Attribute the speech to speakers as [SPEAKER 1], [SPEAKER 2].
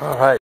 [SPEAKER 1] All right.